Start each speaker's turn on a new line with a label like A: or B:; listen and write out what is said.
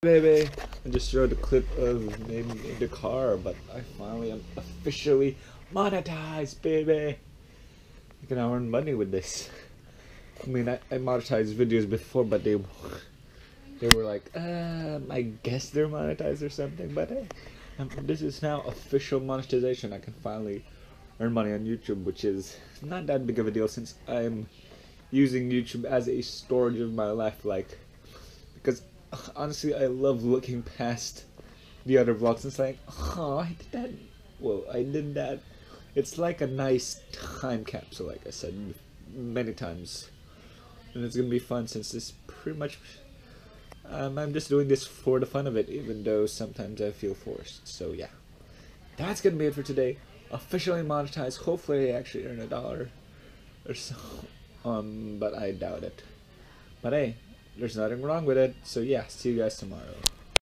A: baby. I just showed a clip of me in the car, but I finally am officially monetized, baby. I can earn money with this. I mean, I, I monetized videos before, but they they were like, um, I guess they're monetized or something. But hey, um, this is now official monetization. I can finally earn money on YouTube, which is not that big of a deal since I'm using YouTube as a storage of my life. Like, because honestly, I love looking past the other vlogs and saying, oh, I did that. Well, I did that. It's like a nice time capsule, like I said many times. And it's gonna be fun since it's pretty much. Um, I'm just doing this for the fun of it, even though sometimes I feel forced. So, yeah. That's gonna be it for today. Officially monetized. Hopefully, I actually earn a dollar or so. Um, but I doubt it. But hey, there's nothing wrong with it. So yeah, see you guys tomorrow.